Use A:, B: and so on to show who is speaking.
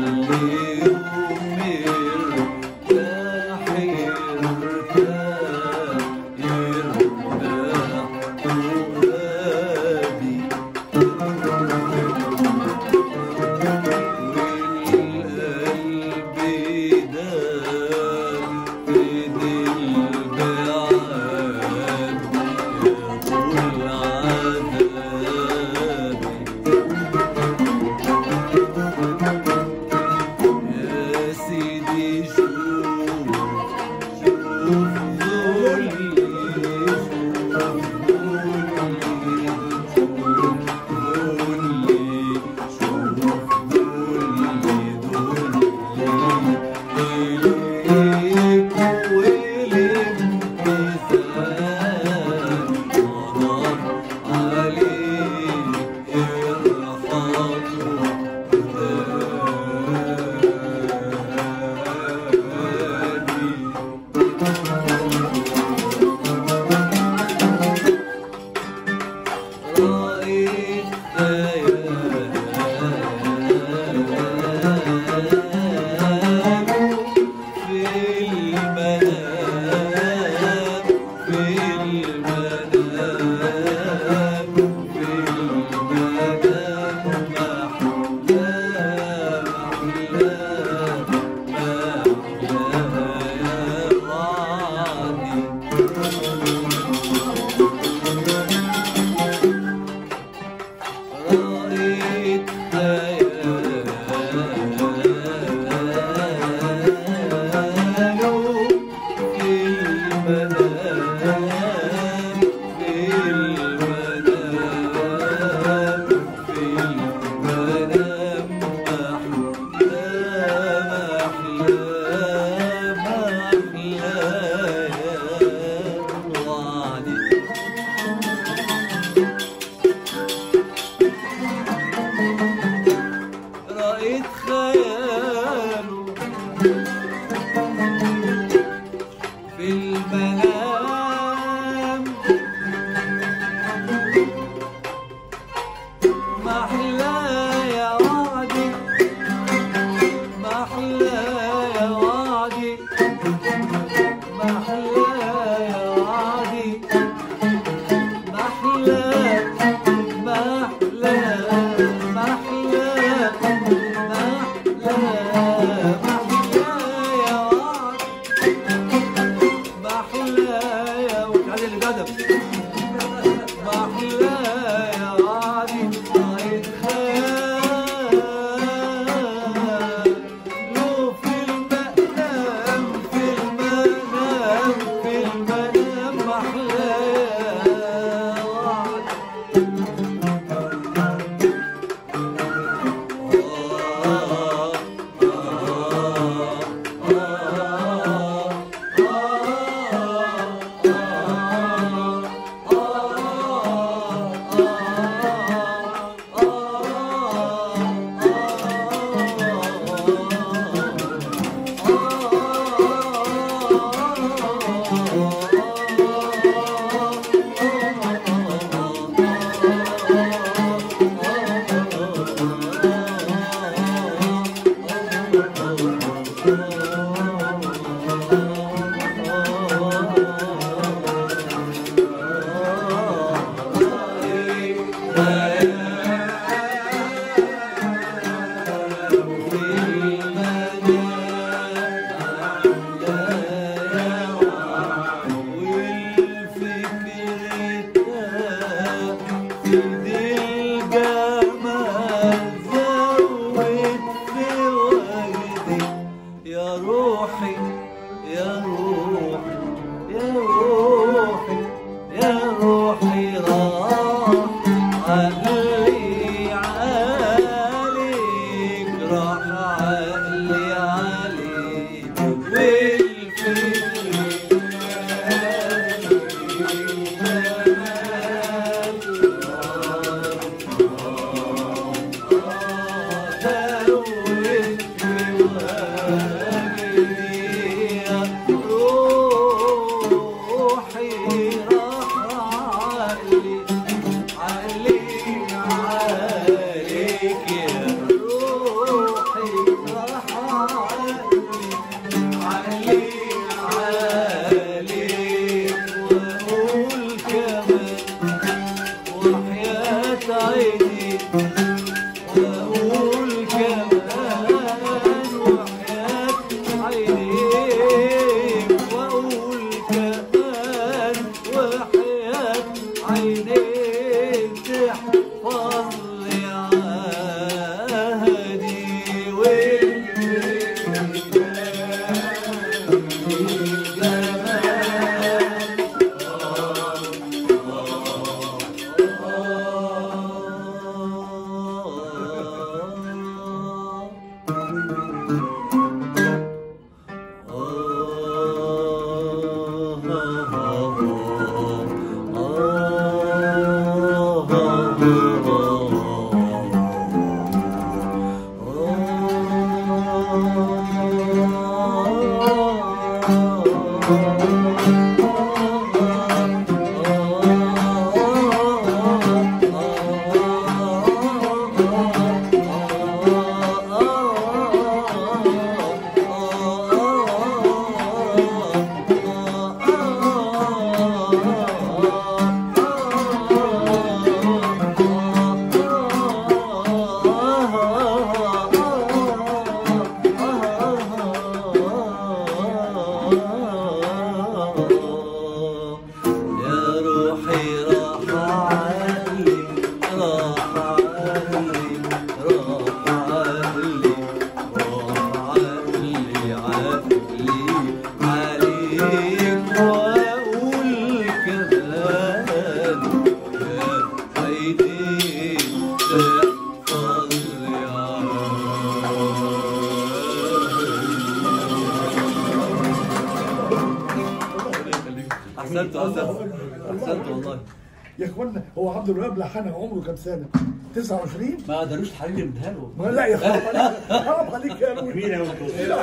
A: Holy love. amor. أحسنت أحسنت. والله.
B: يا إخوانا هو عبد الوهاب لحنها عمره كام سنة؟ 29
A: ما قدروش تحلل
B: امتحانه لا يا اخوانا خليك يا